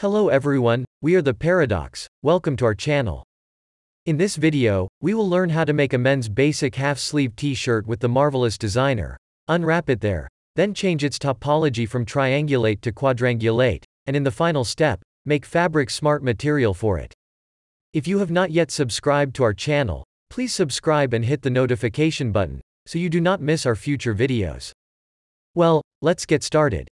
Hello everyone, we are the Paradoox, welcome to our channel. In this video, we will learn how to make a men's basic half-sleeve t-shirt with the marvelous designer. Unwrap it there, then change its topology from triangulate to quadrangulate, and in the final step, make fabric smart material for it. If you have not yet subscribed to our channel, please subscribe and hit the notification button, so you do not miss our future videos. Well, let's get started.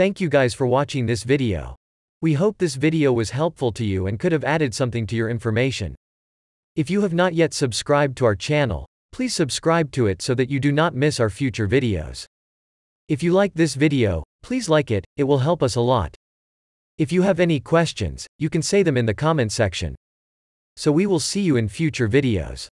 Thank you guys for watching this video. We hope this video was helpful to you and could have added something to your information. If you have not yet subscribed to our channel, please subscribe to it so that you do not miss our future videos. If you like this video, please like it, it will help us a lot. If you have any questions, you can say them in the comment section. So we will see you in future videos.